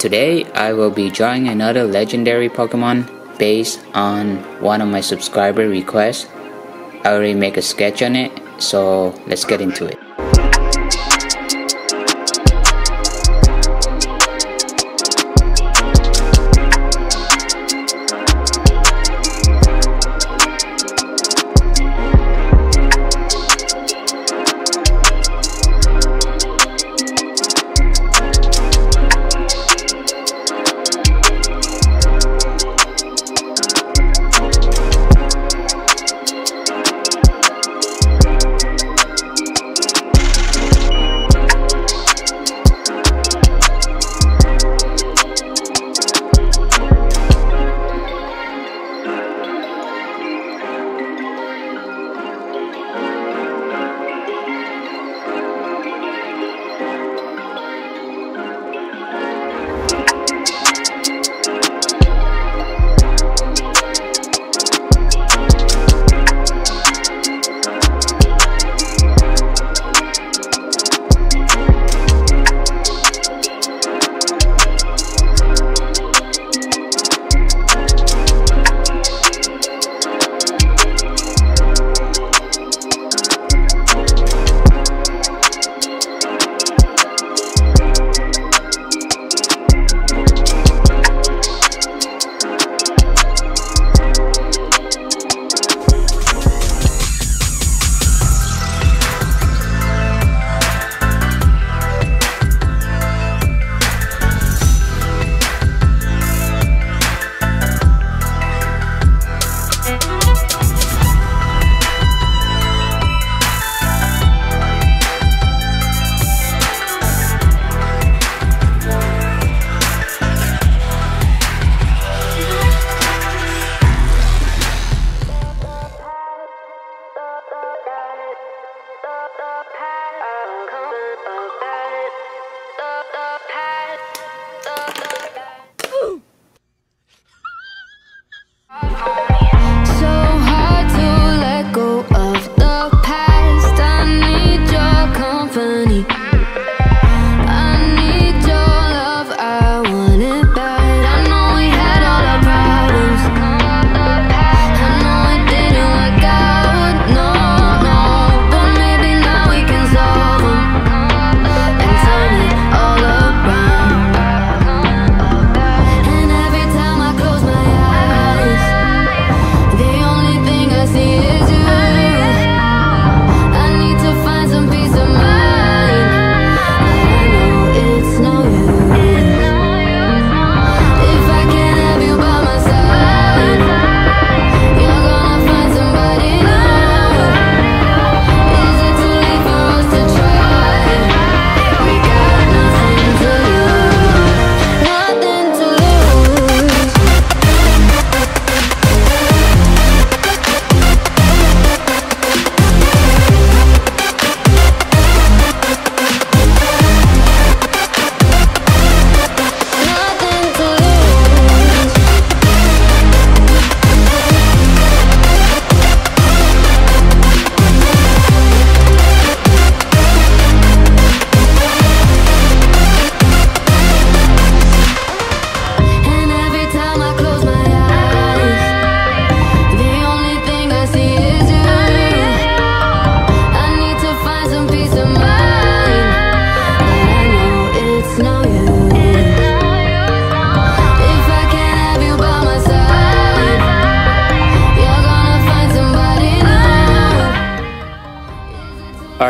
Today I will be drawing another legendary Pokemon based on one of my subscriber requests. I already make a sketch on it, so let's get into it.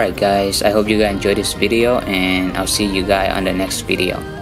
Alright guys, I hope you guys enjoyed this video and I'll see you guys on the next video.